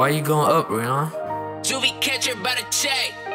Why you going up, Rihanna? Juvie catcher by the check.